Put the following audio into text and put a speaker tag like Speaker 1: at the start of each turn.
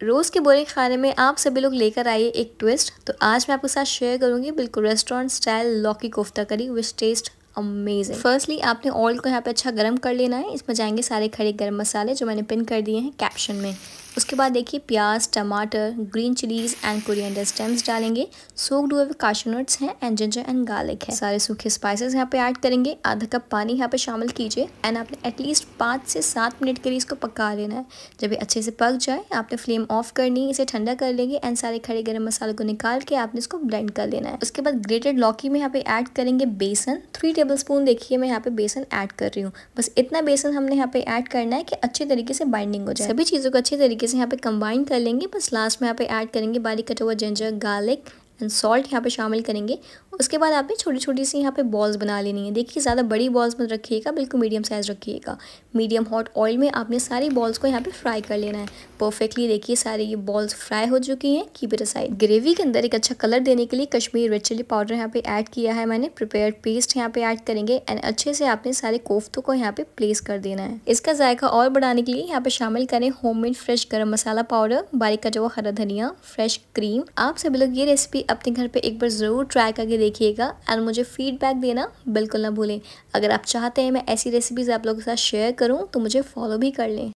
Speaker 1: रोज़ के बोरिंग खाने में आप सभी लोग लेकर आइए एक ट्विस्ट तो आज मैं आपके साथ शेयर करूँगी बिल्कुल restaurant style lauki kofta curry which taste amazing firstly आपने ऑयल को यहाँ पे अच्छा गर्म कर लेना है। इसमें जाएँगे सारे खड़े गर्म मसाले जो मैंने पिन कर दिए हैं कैप्शन में। उसके बाद देखिए प्याज, टमाटर green chillies and coriander stems डालेंगे। सोक्ड हुए काशूनट्स हैं एंड जिंजर एंड गार्लिक है। सारे सूखे स्पाइसेस यहाँ पे ऐड करेंगे। आधा कप पानी यहाँ पे शामिल कीजिए एंड आपने एटलीस्ट पाँच से सात मिनट के लिए इसको पका लेना है। जब ये अच्छे से पक जाए, आपने फ्लेम ऑफ़ करनी इसे ठंडा कर लेंगे एंड सारे खड़े गर्म मसालों को निकाल के आपने इसको ब्लेंड कर लेना है। उसके बाद ग्रेटेड लौकी में यहाँ पे ऐड करेंगे बेसन। थ्री टेबल स्पून देखिए मैं यहाँ पे बेसन ऐड कर रही हूँ। बस इतना बेसन हमने यहाँ पे ऐड करना है कि अच्छे तरीके से बाइंडिंग हो जाए। सभी चीज़ों को अच्छे तरीके से यहाँ पे कंबाइन कर लेंगे। बस लास्ट में यहाँ पे ऐड करेंगे बारीक कटा हुआ जिंजर गार्लिक एंड सॉल्ट यहाँ पे शामिल करेंगे। उसके बाद आपने छोटी छोटी सी यहाँ पे बॉल्स बना लेनी है। देखिए, ज़्यादा बड़ी बॉल्स मत रखिएगा, बिल्कुल मीडियम साइज़ रखिएगा। मीडियम हॉट ऑयल में आपने सारी बॉल्स को यहाँ पे फ्राई कर लेना है। परफेक्टली देखिए, सारी ये बॉल्स फ्राई हो चुकी हैं। कीप इट साइड ग्रेवी के अंदर एक अच्छा कलर देने के लिए कश्मीर रेड चिली पाउडर यहाँ पे ऐड किया है मैंने। प्रिपेयर पेस्ट यहाँ पे ऐड करेंगे एंड अच्छे से आपने सारे कोफ्तों को यहाँ पे प्लेस कर देना है। इसका जायका और बढ़ाने के लिए यहाँ पे शामिल करें होम फ्रेश गर्म मसाला पाउडर बारीक का जो हरा धनिया फ्रेश क्रीम आप सभी लोग ये रेसिपी अपने घर पे एक बार ज़रूर ट्राई करके देखिएगा एंड मुझे फीडबैक देना, बिल्कुल ना भूलें। अगर आप चाहते हैं मैं ऐसी रेसिपीज़ आप लोगों के साथ शेयर करूँ तो मुझे फॉलो भी कर लें।